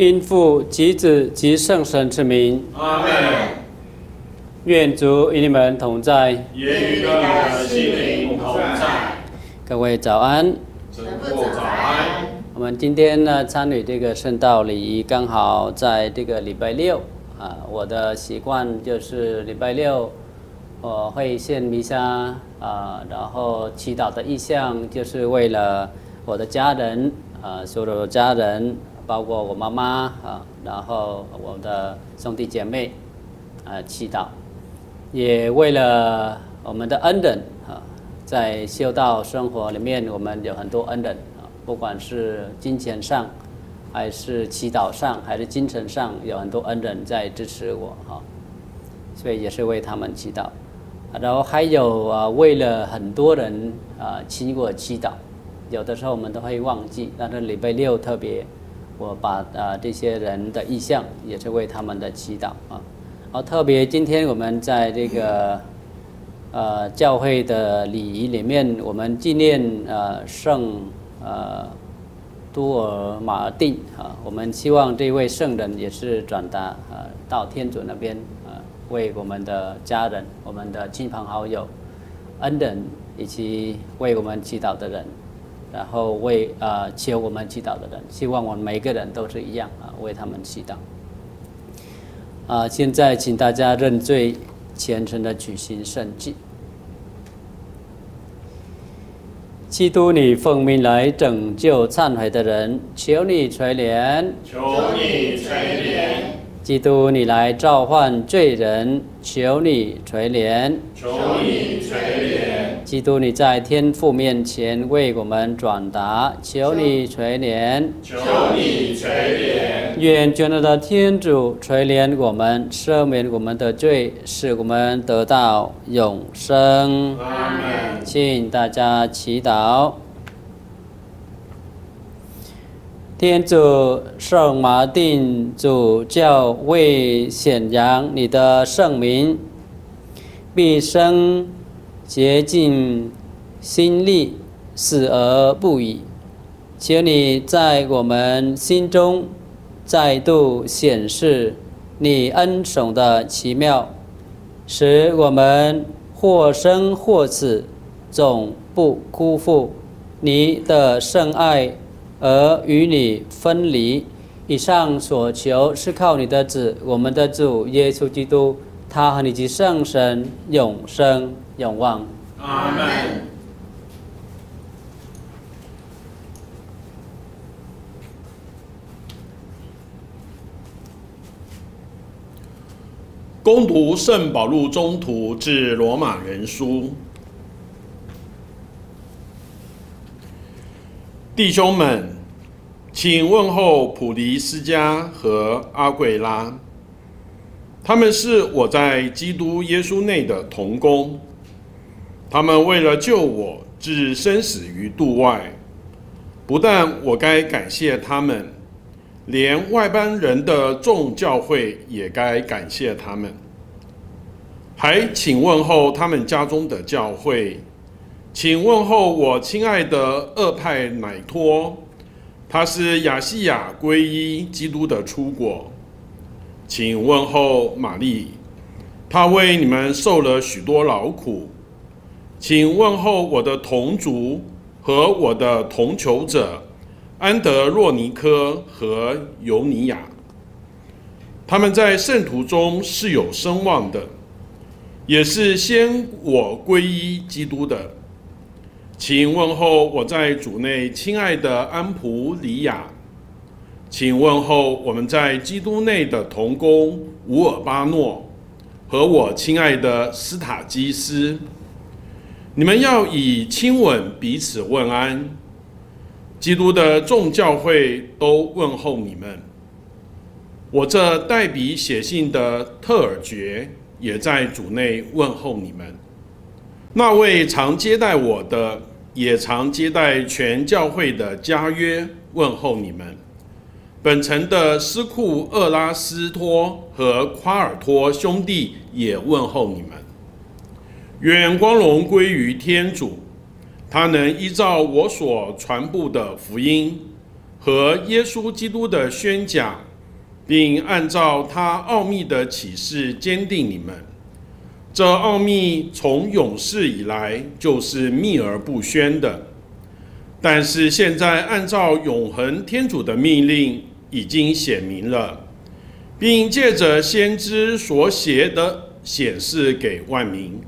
因父及子及圣神之名，阿门。愿主与你们同在。也与你的心灵同在。各位早安。神父早安。我们今天呢参与这个圣道礼仪，刚好在这个礼拜六啊。我的习惯就是礼拜六我会献弥撒啊，然后祈祷的意向就是为了我的家人啊，所有的家人。包括我妈妈啊，然后我的兄弟姐妹啊，祈祷，也为了我们的恩人啊，在修道生活里面，我们有很多恩人啊，不管是金钱上，还是祈祷上，还是精神上，有很多恩人在支持我哈，所以也是为他们祈祷，然后还有啊，为了很多人啊，请我祈祷，有的时候我们都会忘记，但是礼拜六特别。我把啊这些人的意向也是为他们的祈祷啊，好特别今天我们在这个呃教会的礼仪里面，我们纪念呃圣呃多尔马丁啊，我们希望这位圣人也是转达啊到天主那边啊，为我们的家人、我们的亲朋好友、恩人以及为我们祈祷的人。然后为呃求我们祈祷的人，希望我们每个人都是一样啊，为他们祈祷。啊，现在请大家认罪，虔诚的举行圣祭。基督，你奉命来拯救忏悔的人，求你垂怜。求你垂怜。基督，你来召唤罪人，求你垂怜。求你垂怜。基督，你在天父面前为我们转达，求你垂怜。求你垂怜。愿全能的天主垂怜我们，赦免我们的罪，使我们得到永生。请大家祈祷。天主圣马丁主教为显扬你的圣名，毕生竭尽心力，死而不已。请你在我们心中再度显示你恩宠的奇妙，使我们或生或死，总不辜负你的圣爱。而与你分离，以上所求是靠你的子，我们的主耶稣基督，他和你及圣神永生永望。阿门。攻读圣保禄中途至罗马人书。弟兄们，请问候普迪斯加和阿贵拉，他们是我在基督耶稣内的同工。他们为了救我，置生死于度外。不但我该感谢他们，连外邦人的众教会也该感谢他们。还请问候他们家中的教会。请问候我亲爱的二派乃托，他是亚细亚皈依基督的出国。请问候玛丽，他为你们受了许多劳苦。请问候我的同族和我的同求者安德洛尼科和尤尼亚，他们在圣徒中是有声望的，也是先我皈依基督的。请问候我在主内亲爱的安普里亚，请问候我们在基督内的同工乌尔巴诺和我亲爱的斯塔基斯，你们要以亲吻彼此问安。基督的众教会都问候你们。我这代笔写信的特尔爵也在主内问候你们。那位常接待我的。也常接待全教会的家约问候你们，本城的斯库厄拉斯托和夸尔托兄弟也问候你们。愿光荣归于天主，他能依照我所传布的福音和耶稣基督的宣讲，并按照他奥秘的启示坚定你们。这奥秘从永世以来就是秘而不宣的，但是现在按照永恒天主的命令。已经显明了，并借着先知所写的显示给万民，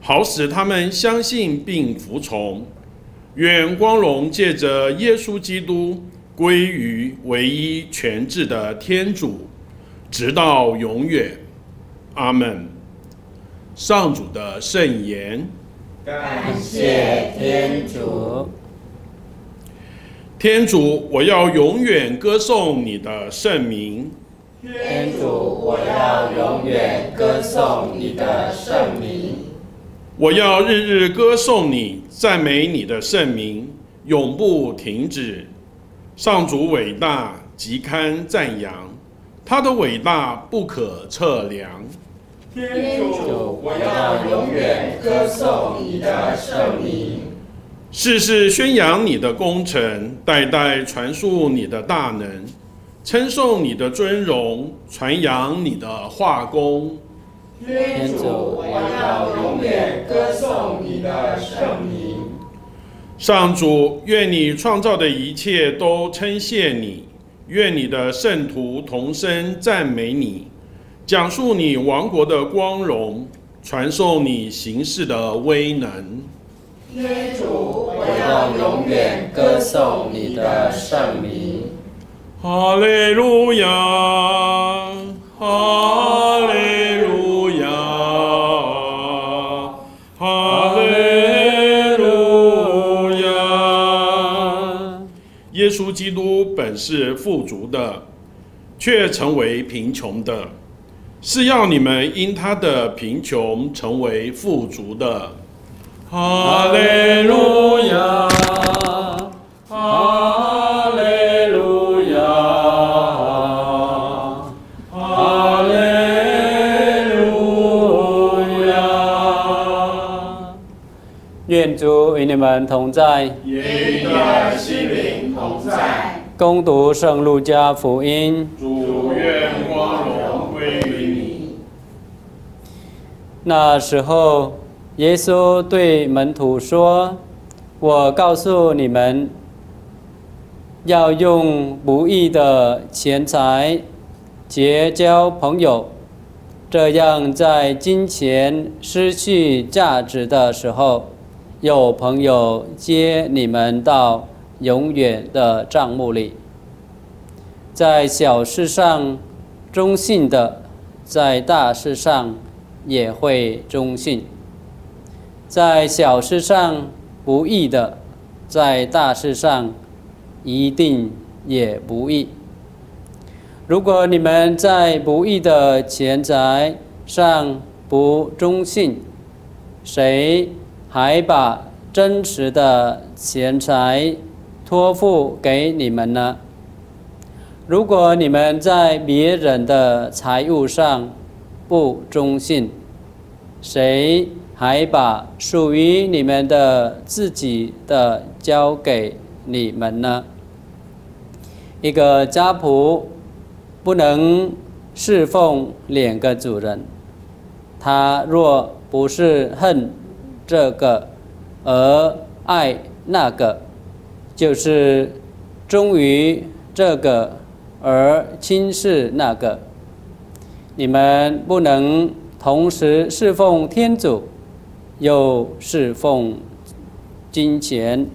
好使他们相信并服从。愿光荣借着耶稣基督归于唯一全智的天主，直到永远。阿门。上主的圣言。感谢天主。天主，我要永远歌颂你的圣名。天主，我要永远歌颂你的圣名。我要日日歌颂你，赞美你的圣名，永不停止。上主伟大，极堪赞扬，他的伟大不可测量。天主，我要永远歌颂你的圣名。世世宣扬你的功臣，代代传述你的大能，称颂你的尊荣，传扬你的化工。天主，我要永远歌颂你的圣名。上主，愿你创造的一切都称谢你，愿你的圣徒同声赞美你，讲述你王国的光荣，传授你行事的威能。天主，我要永远歌颂你的圣名。哈利路亚，哈稣基督本是富足的，却成为贫穷的，是要你们因他的贫穷成为富足的。哈利路亚，你们同在，与你的心灵同在。攻读圣路加福音。主愿光荣归于你。那时候。耶稣对门徒说：“我告诉你们，要用不义的钱财结交朋友，这样在金钱失去价值的时候，有朋友接你们到永远的账目里。在小事上忠信的，在大事上也会忠信。”在小事上不义的，在大事上一定也不义。如果你们在不义的钱财上不忠信，谁还把真实的钱财托付给你们呢？如果你们在别人的财物上不忠信，谁？还把属于你们的自己的交给你们呢？一个家仆不能侍奉两个主人，他若不是恨这个而爱那个，就是忠于这个而轻视那个。你们不能同时侍奉天主。又侍奉金钱，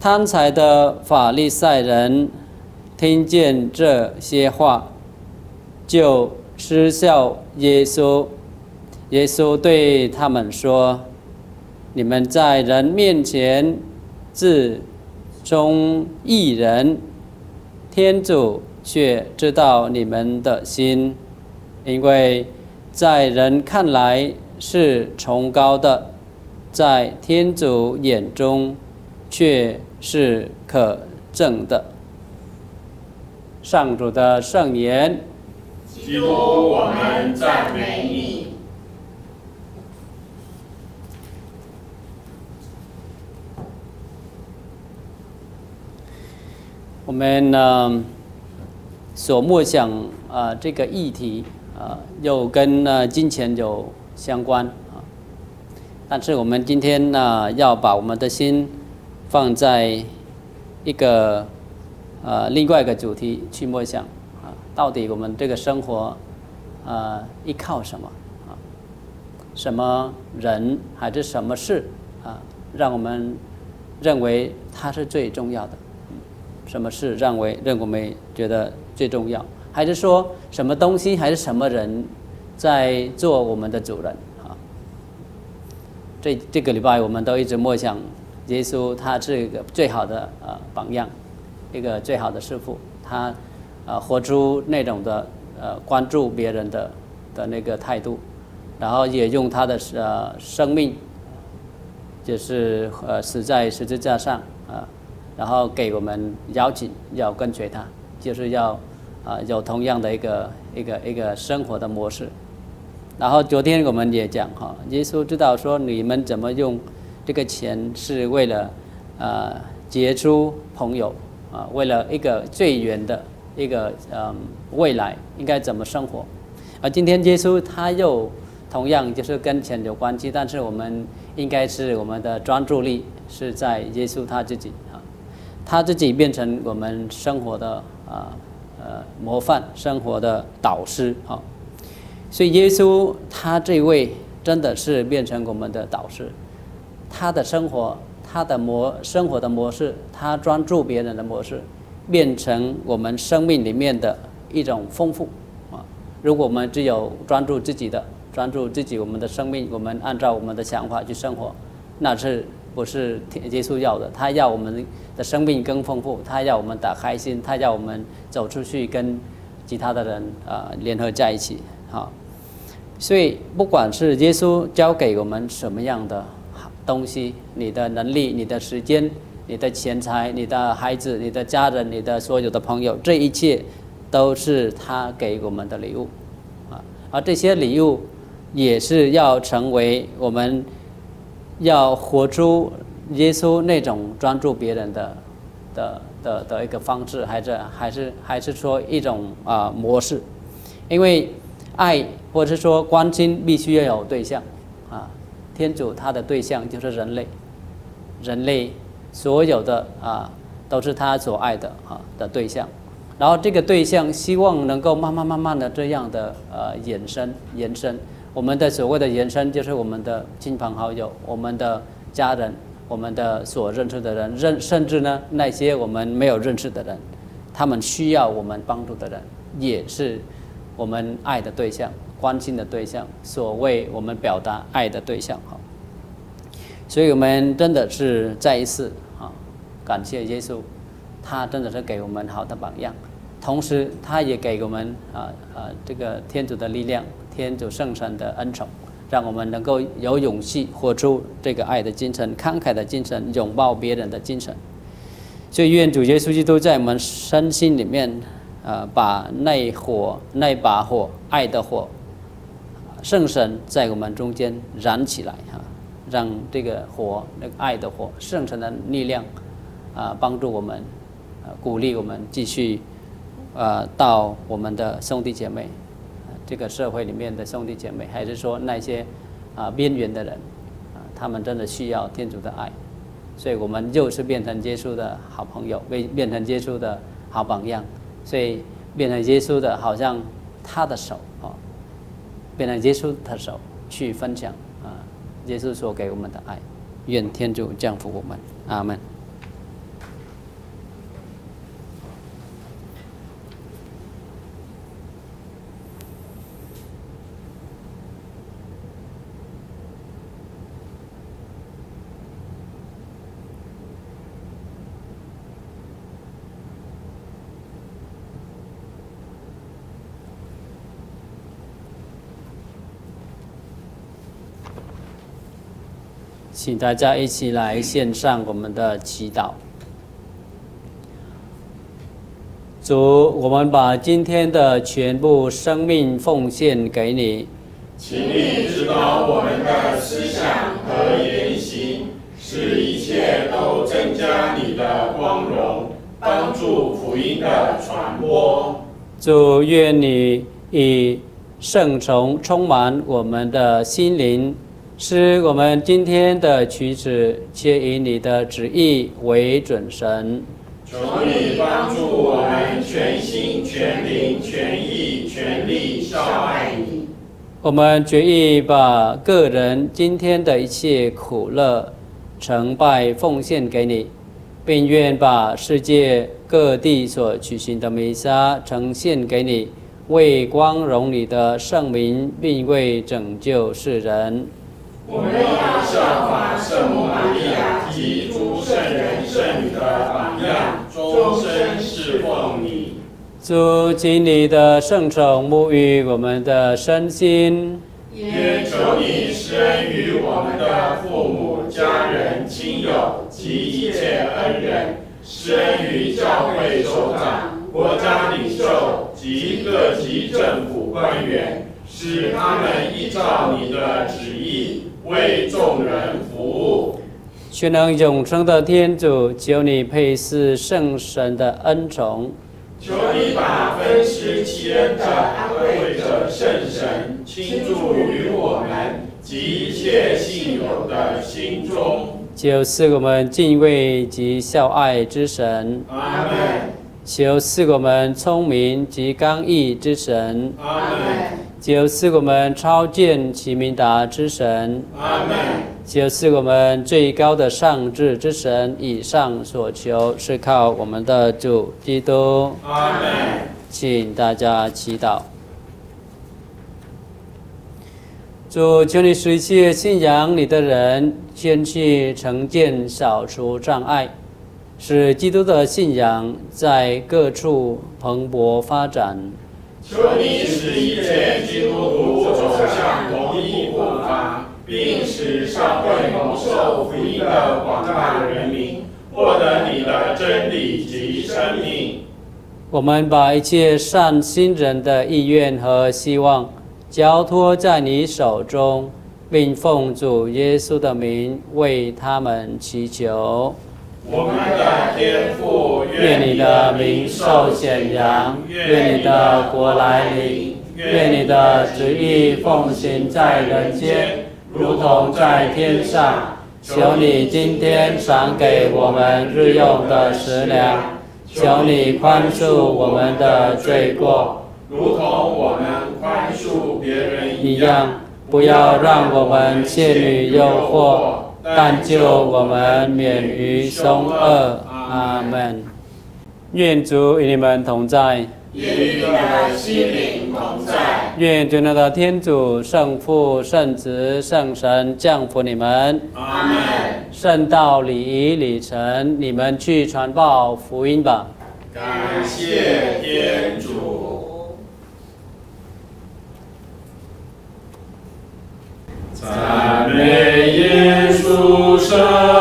贪财的法利赛人听见这些话，就失笑耶稣。耶稣对他们说：“你们在人面前自忠义人，天主却知道你们的心，因为在人看来。”是崇高的，在天主眼中却是可憎的。上主的圣言。基督，我们赞美你。我们呢，所默想啊，这个议题啊，又跟呢金钱有相关啊。但是我们今天呢，要把我们的心放在一个呃另外一个主题去默想啊，到底我们这个生活啊依靠什么啊？什么人还是什么事啊，让我们认为它是最重要的？什么事认为让我们觉得最重要，还是说什么东西，还是什么人在做我们的主人啊？这这个礼拜我们都一直默想，耶稣他是一个最好的呃榜样，一个最好的师傅，他呃活出那种的呃关注别人的的那个态度，然后也用他的呃生命，就是呃死在十字架上。然后给我们邀请要跟随他，就是要啊有同样的一个一个一个生活的模式。然后昨天我们也讲哈，耶稣知道说你们怎么用这个钱是为了呃结出朋友啊，为了一个最远的一个嗯未来应该怎么生活。而今天耶稣他又同样就是跟钱有关系，但是我们应该是我们的专注力是在耶稣他自己。他自己变成我们生活的啊呃模范，生活的导师啊，所以耶稣他这位真的是变成我们的导师，他的生活，他的模生活的模式，他专注别人的模式，变成我们生命里面的一种丰富啊。如果我们只有专注自己的，专注自己我们的生命，我们按照我们的想法去生活，那是。不是耶稣要的，他要我们的生命更丰富，他要我们打开心，他要我们走出去跟其他的人啊联合在一起，好。所以不管是耶稣教给我们什么样的东西，你的能力、你的时间、你的钱财、你的孩子、你的家人、你的所有的朋友，这一切都是他给我们的礼物，啊，而这些礼物也是要成为我们。要活出耶稣那种专注别人的的的的一个方式，还是还是还是说一种啊模式？因为爱或者说关心必须要有对象啊。天主他的对象就是人类，人类所有的啊都是他所爱的啊的对象。然后这个对象希望能够慢慢慢慢的这样的呃延伸延伸。我们的所谓的延伸，就是我们的亲朋好友、我们的家人、我们的所认识的人，认甚至呢那些我们没有认识的人，他们需要我们帮助的人，也是我们爱的对象、关心的对象，所谓我们表达爱的对象哈。所以我们真的是再一次啊，感谢耶稣，他真的是给我们好的榜样，同时他也给我们啊啊这个天主的力量。天主圣神的恩宠，让我们能够有勇气活出这个爱的精神、慷慨的精神、拥抱别人的精神。所以，愿主耶稣基督在我们身心里面，呃，把那火、那把火、爱的火，圣神在我们中间燃起来哈，让这个火、那个爱的火、圣神的力量，啊，帮助我们，啊，鼓励我们继续，呃，到我们的兄弟姐妹。这个社会里面的兄弟姐妹，还是说那些啊边缘的人啊，他们真的需要天主的爱，所以我们又是变成耶稣的好朋友，变变成耶稣的好榜样，所以变成耶稣的好像他的手啊，变成耶稣的手去分享啊，耶稣所给我们的爱，愿天主降福我们，阿门。请大家一起来献上我们的祈祷。主，我们把今天的全部生命奉献给你，请你指导我们的思想和言行，使一切都增加你的光荣，帮助福音的传播。主，愿你以圣宠充满我们的心灵，使我们今天的曲子皆以你的旨意为准绳。求你帮助我们全心全灵全意全力孝爱你。我们决意把个人今天的一切苦乐、成败奉献给你，并愿把世界各地所举行的弥撒呈现给你，为光荣你的圣名，并为拯救世人。我们要效法圣母玛利亚及诸圣人圣女的榜样，终身侍奉你。主，请你的圣宠沐浴我们的身心，也求你施恩于我们的父母、家人、亲友及一切恩人，施恩于教会首长、国家领袖及各级政府官员，使他们依照你的旨意。为众人服务，全能永生的天主，求你配赐圣神的恩宠，求你把分施其恩的安慰者圣神倾注于我们及一切信友的心中，求赐我们敬畏及孝爱之神。阿门。求赐我们聪明及刚毅之神。阿门。求赐我们超见其明达之神。阿门。求赐我们最高的上智之神。以上所求是靠我们的主基督。阿门。请大家祈祷。主，求你使一切信仰你的人，先去成见，扫除障碍，使基督的信仰在各处蓬勃发展。求你使一切基督徒走向同一步伐，并使社会蒙受福音的广大人民获得你的真理及生命。我们把一切善心人的意愿和希望交托在你手中，并奉主耶稣的名为他们祈求。我们的天父，愿你的名受显扬，愿你的国来临，愿你的旨意奉行在人间，如同在天上。求你今天赏给我们日用的食粮，求你宽恕我们的罪过，如同我们宽恕别人一样。不要让我们陷于诱惑。但救我们免于凶恶，阿门。愿主与你们同在，与你的心灵同在。愿尊大的天主、圣父、圣子、圣神降福你们，阿门。圣道礼仪礼成，你们去传报福音吧。感谢天主。赞美耶稣